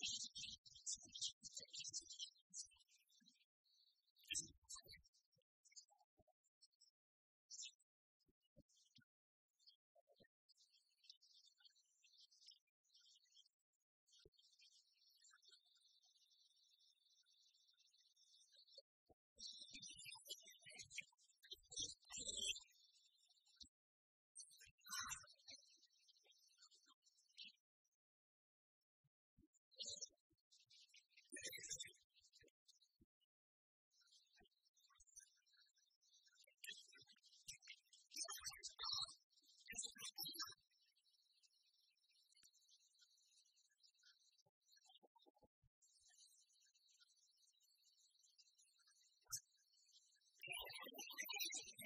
Christ.